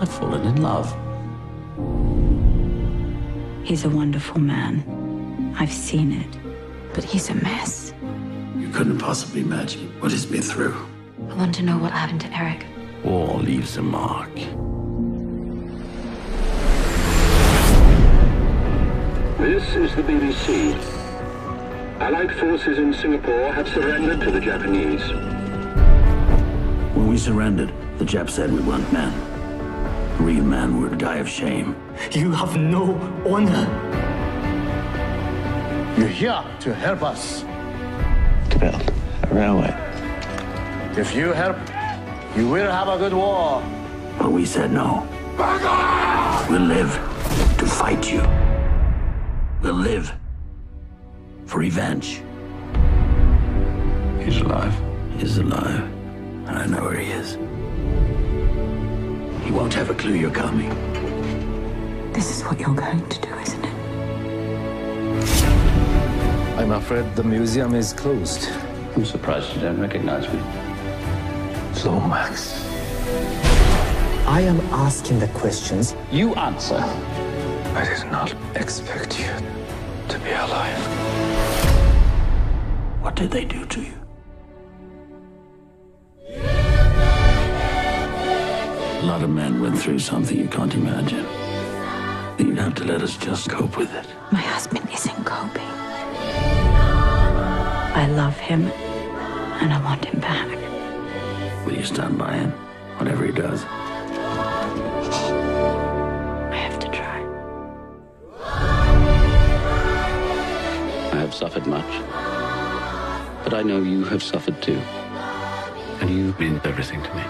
I've fallen in love. He's a wonderful man. I've seen it. But he's a mess. You couldn't possibly imagine what he's been through. I want to know what happened to Eric. War leaves a mark. This is the BBC. Allied forces in Singapore have surrendered to the Japanese. When we surrendered, the Jap said we weren't men. A real man would die of shame. You have no honor. You're here to help us. To build a railway. If you help, you will have a good war. But we said no. We'll live to fight you. We'll live for revenge. He's alive. He's alive. And I know where he is. He won't have a clue you're coming. This is what you're going to do, isn't it? I'm afraid the museum is closed. I'm surprised you don't recognize me. Lomax. I am asking the questions. You answer. I did not expect you to be alive. What did they do to you? Lot of men went through something you can't imagine. You'd have to let us just cope with it. My husband isn't coping. I love him, and I want him back. Will you stand by him, whatever he does? I have to try. I have suffered much. But I know you have suffered too. And you mean everything to me.